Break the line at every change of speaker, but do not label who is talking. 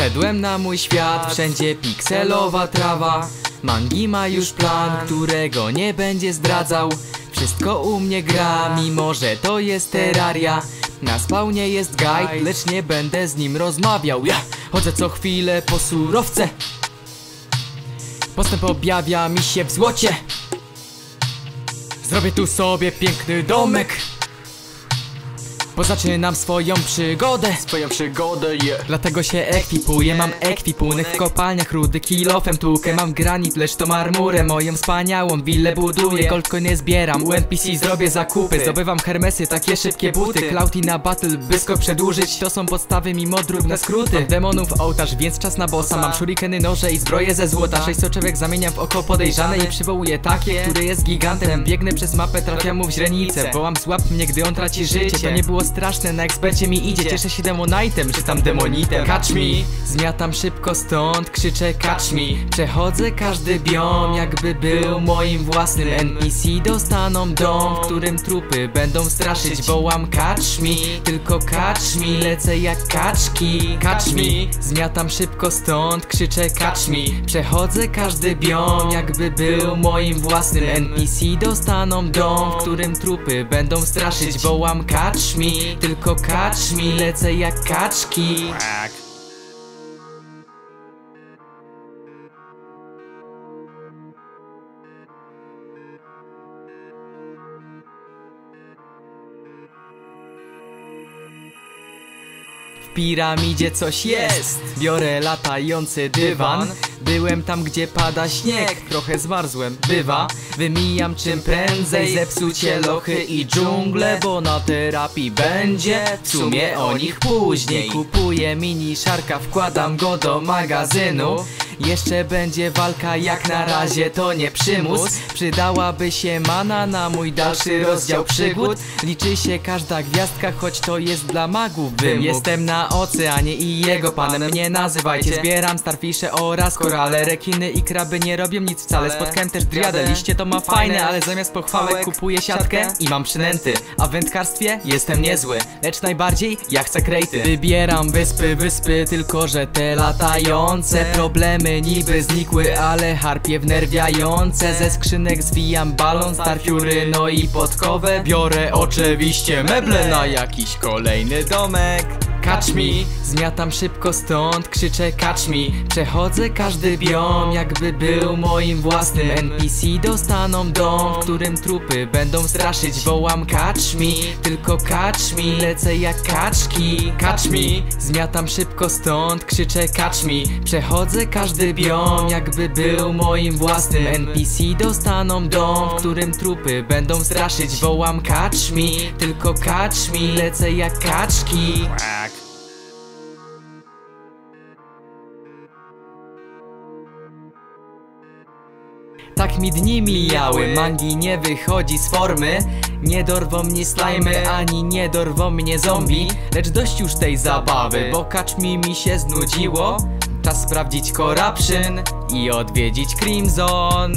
Wszedłem na mój świat, wszędzie pikselowa trawa. Mangi ma już plan, którego nie będzie zdradzał. Wszystko u mnie gra, mimo że to jest terraria. Na spawnie jest guide, lecz nie będę z nim rozmawiał. Ja chodzę co chwilę po surowce. Postęp objawia mi się w złocie. Zrobię tu sobie piękny domek Pozaczynam swoją przygodę.
Swoją przygodę, yeah.
Dlatego się ekwipuję, mam ekwipunek w kopalniach rudy kilofem tukę Mam granit, lecz to marmurę, moją wspaniałą willę buduję Goldcoiny zbieram, u NPC zrobię zakupy. Zdobywam hermesy, takie szybkie buty. Cloudy na battle, by skok przedłużyć. To są podstawy mimo drobne skróty. Mam demonów ołtarz, więc czas na bossa. Mam shurikeny, noże i zbroje ze złota. Sześć soczewek zamieniam w oko podejrzane I przywołuję takie, które jest gigantem. Biegnę przez mapę, trafiam mu w źrenicę Wołam złap mnie, gdy on traci życie. To nie było straszne, na ekspercie mi idzie. Cieszę się demonitem, czy tam demonitem. Catch me, zmiatam szybko stąd, krzyczę catch me Przechodzę każdy biom, jakby był moim własnym. NPC dostaną dom, w którym trupy będą straszyć. Wołam catch me, tylko catch me Lecę jak kaczki, catch me Zmiatam szybko stąd, krzyczę catch me Przechodzę każdy biom, jakby był moim własnym. NPC dostaną dom, w którym trupy będą straszyć. Wołam catch me, tylko catch me Lecę jak kaczki. W piramidzie coś jest. Biorę latający dywan Byłem tam gdzie pada śnieg. Trochę zmarzłem, bywa. Wymijam czym prędzej. Zepsucie lochy i dżungle Bo na terapii będzie. W sumie o nich później. Kupuję mini szarka Wkładam go do magazynu. Jeszcze będzie walka, jak na razie to nie przymus. Przydałaby się mana na mój dalszy rozdział przygód. Liczy się każda gwiazdka, choć to jest dla magów wymóg. Jestem na oceanie i jego panem nie nazywajcie. Zbieram starfisze oraz korale, rekiny i kraby nie robią nic wcale. Spotkałem też driadę, liście to ma fajne, ale zamiast pochwałek kupuję siatkę i mam przynęty. A w wędkarstwie jestem niezły, lecz najbardziej ja chcę krejty. Wybieram wyspy, wyspy, tylko że te latające. Problemy niby znikły, ale harpie wnerwiające. Ze skrzynek zwijam balon, starfiury, no i podkowę Biorę oczywiście meble na jakiś kolejny domek Catch me, zmiatam szybko stąd, krzyczę catch me. Przechodzę każdy biom, jakby był moim własnym. NPC dostaną dom, w którym trupy będą straszyć. Wołam catch me, tylko catch me. Lecę jak kaczki. Catch me, zmiatam szybko stąd, krzyczę catch me. Przechodzę każdy biom, jakby był moim własnym. NPC dostaną dom, w którym trupy będą straszyć. Wołam catch me, tylko catch me. Lecę jak kaczki Tak mi dni mijały, mangi nie wychodzi z formy. Nie dorwą mnie slajmy, ani nie dorwą mnie zombie. Lecz dość już tej zabawy, bo me mi się znudziło. Czas sprawdzić corruption i odwiedzić Crimson